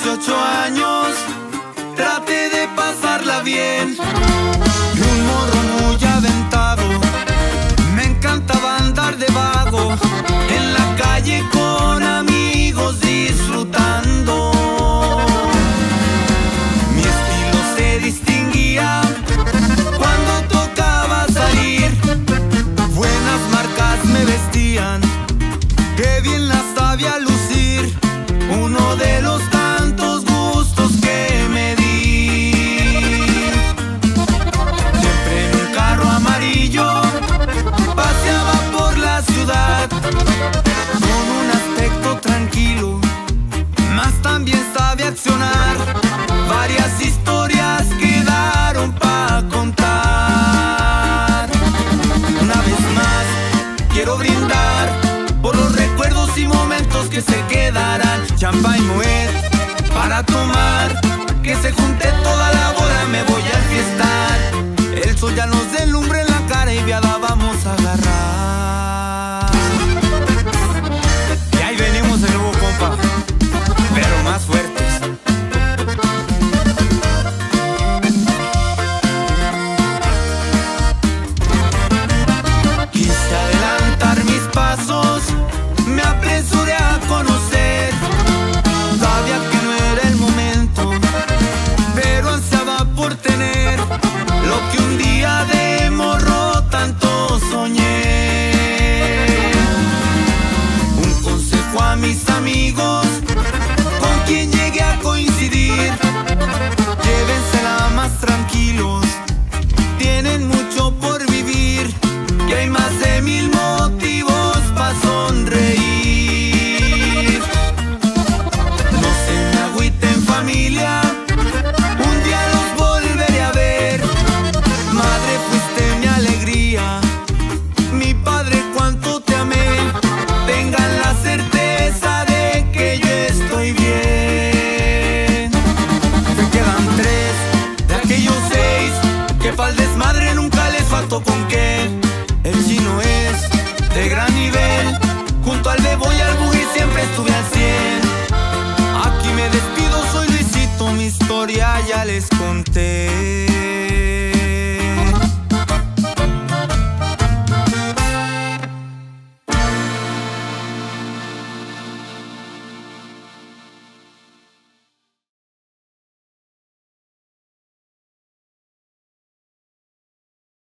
18 años. quedarán. Champa y mujer para tomar, que se junte toda la pa'l desmadre nunca les faltó con qué. El chino es de gran nivel, junto al Bebo y al Buggy siempre estuve al 100. Aquí me despido, soy Luisito, mi historia ya les conté.